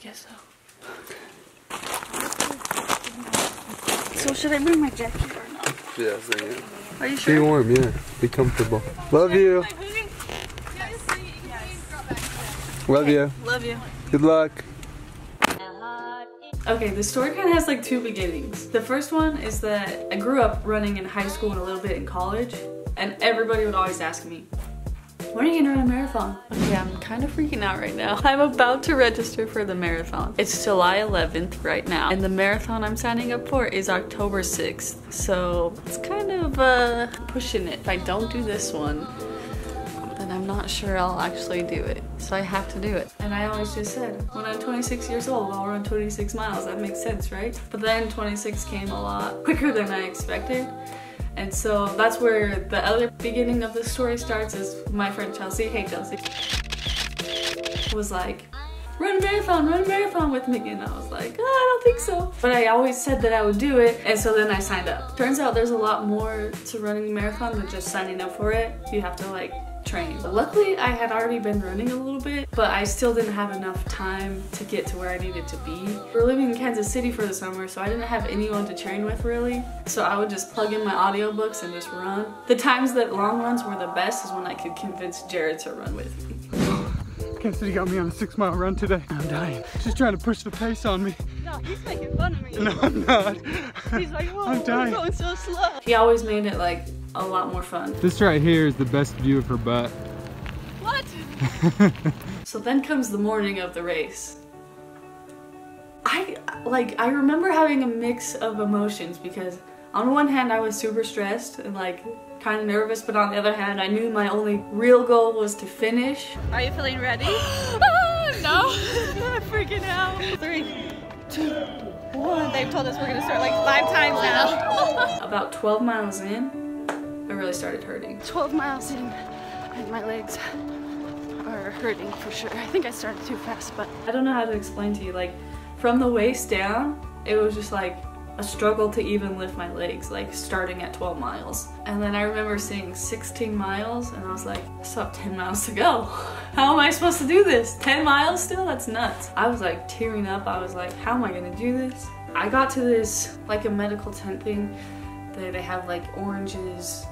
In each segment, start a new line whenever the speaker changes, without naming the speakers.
guess so. So should I bring my jacket or not?
Yeah, so yeah.
Are you
Be
sure?
warm, yeah. Be comfortable. Love you. Love you.
Love you.
Good luck.
Okay, the story kind of has like two beginnings. The first one is that I grew up running in high school and a little bit in college, and everybody would always ask me, when are you gonna run a marathon? Okay, I'm kind of freaking out right now. I'm about to register for the marathon. It's July 11th right now, and the marathon I'm signing up for is October 6th. So it's kind of uh, pushing it. If I don't do this one, then I'm not sure I'll actually do it. So I have to do it. And I always just said, when I'm 26 years old, I'll run 26 miles. That makes sense, right? But then 26 came a lot quicker than I expected. And so that's where the other beginning of the story starts is my friend Chelsea, hey Chelsea, was like, run a marathon, run a marathon with me. And I was like, oh, I don't think so. But I always said that I would do it. And so then I signed up. Turns out there's a lot more to running a marathon than just signing up for it. You have to like train. But luckily I had already been running a little bit, but I still didn't have enough time to get to where I needed to be. We're living in Kansas City for the summer, so I didn't have anyone to train with really. So I would just plug in my audiobooks and just run. The times that long runs were the best is when I could convince Jared to run with me.
Kansas City got me on a six mile run today. I'm dying. She's trying to push the pace on me.
No, he's making fun of me.
No, I'm not.
He's like, whoa,
I'm dying.
going so slow.
He always made it like a lot more fun.
This right here is the best view of her butt.
What?
So then comes the morning of the race. I like I remember having a mix of emotions because on one hand I was super stressed and like kind of nervous, but on the other hand I knew my only real goal was to finish.
Are you feeling ready? oh, no. I'm freaking out. Three, two, one. They've told us we're gonna start like five times now.
About 12 miles in, I really started hurting.
12 miles in, and my legs are hurting for sure. I think I started too fast, but
I don't know how to explain to you like from the waist down, it was just like a struggle to even lift my legs, like starting at 12 miles. And then I remember seeing 16 miles and I was like, I still have 10 miles to go. How am I supposed to do this? 10 miles still? That's nuts. I was like tearing up. I was like, how am I gonna do this? I got to this, like a medical tent thing. They, they have like oranges,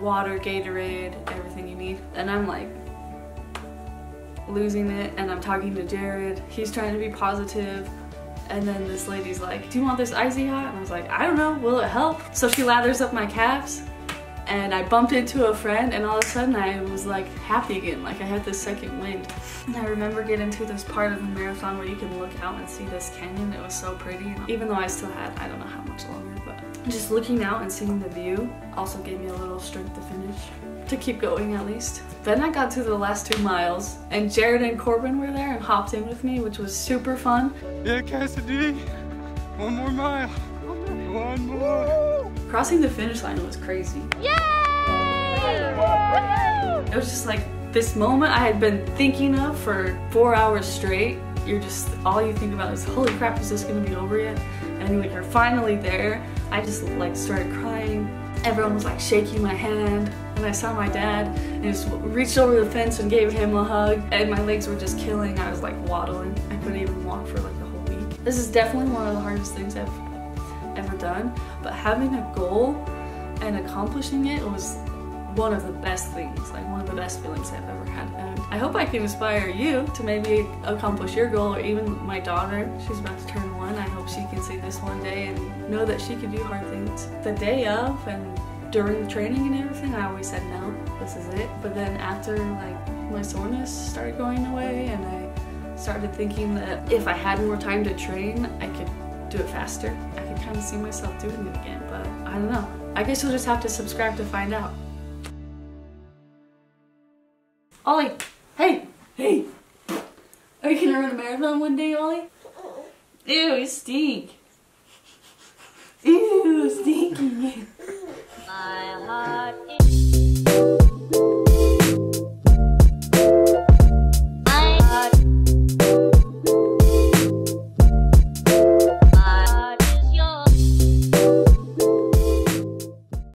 water, Gatorade, everything you need. And I'm like, losing it and I'm talking to Jared. He's trying to be positive. And then this lady's like, do you want this icy hot? And I was like, I don't know, will it help? So she lathers up my calves and I bumped into a friend and all of a sudden I was like happy again, like I had this second wind. And I remember getting to this part of the marathon where you can look out and see this canyon. It was so pretty. Even though I still had, I don't know how much longer, but just looking out and seeing the view also gave me a little strength to finish, to keep going at least. Then I got to the last two miles and Jared and Corbin were there and hopped in with me, which was super fun.
Yeah, Cassidy. One more mile. One more.
Crossing the finish line was crazy. Yay! It was just like this moment I had been thinking of for four hours straight. You're just, all you think about is, holy crap, is this gonna be over yet? And when you're finally there. I just like started crying. Everyone was like shaking my hand. And I saw my dad and just reached over the fence and gave him a hug. And my legs were just killing. I was like waddling. I couldn't even walk for like a whole week. This is definitely one of the hardest things I've ever done. But having a goal and accomplishing it was one of the best things, like one of the best feelings I've ever had. And I hope I can inspire you to maybe accomplish your goal or even my daughter. She's about to turn one. I hope she can see this one day and know that she can do hard things. The day of and during the training and everything, I always said no, this is it. But then after like my soreness started going away and I started thinking that if I had more time to train, I could do it faster. Kind of see myself doing it again, but I don't know. I guess you'll just have to subscribe to find out. Ollie, hey, hey. Are you gonna run a marathon one day, Ollie? Ew, you stink.